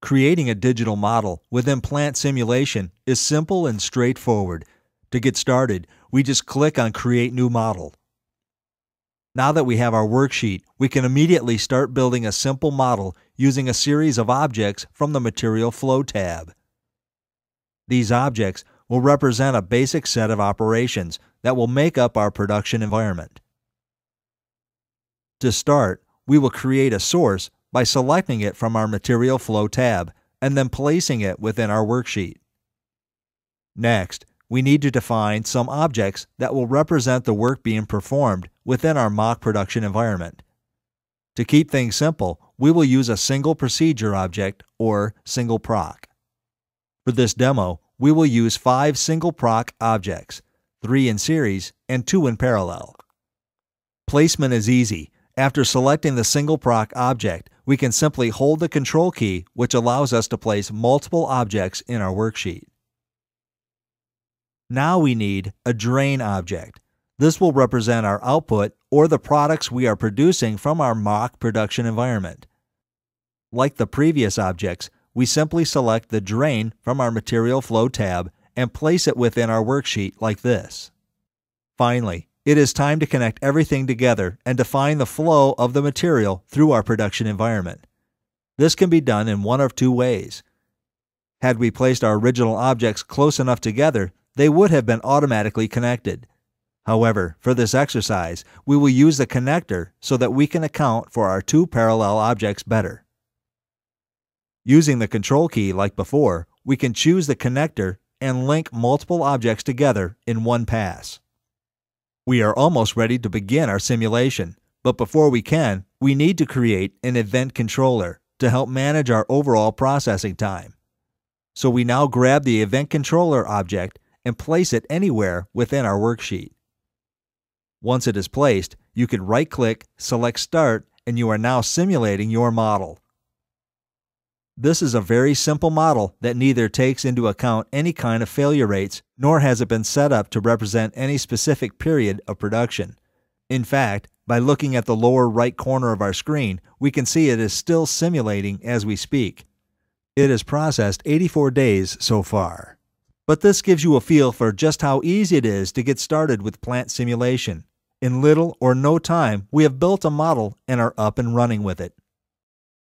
Creating a digital model within Plant Simulation is simple and straightforward. To get started, we just click on Create New Model. Now that we have our worksheet, we can immediately start building a simple model using a series of objects from the Material Flow tab. These objects will represent a basic set of operations that will make up our production environment. To start, we will create a source by selecting it from our Material Flow tab and then placing it within our worksheet. Next, we need to define some objects that will represent the work being performed within our mock production environment. To keep things simple, we will use a single procedure object or single proc. For this demo, we will use five single proc objects, three in series and two in parallel. Placement is easy. After selecting the single proc object, we can simply hold the control key, which allows us to place multiple objects in our worksheet. Now we need a drain object. This will represent our output or the products we are producing from our mock production environment. Like the previous objects, we simply select the drain from our Material Flow tab and place it within our worksheet like this. Finally, it is time to connect everything together and define the flow of the material through our production environment. This can be done in one of two ways. Had we placed our original objects close enough together, they would have been automatically connected. However, for this exercise, we will use the connector so that we can account for our two parallel objects better. Using the control key like before, we can choose the connector and link multiple objects together in one pass. We are almost ready to begin our simulation, but before we can, we need to create an event controller to help manage our overall processing time. So we now grab the event controller object and place it anywhere within our worksheet. Once it is placed, you can right click, select Start, and you are now simulating your model. This is a very simple model that neither takes into account any kind of failure rates nor has it been set up to represent any specific period of production. In fact, by looking at the lower right corner of our screen, we can see it is still simulating as we speak. It has processed 84 days so far. But this gives you a feel for just how easy it is to get started with plant simulation. In little or no time, we have built a model and are up and running with it.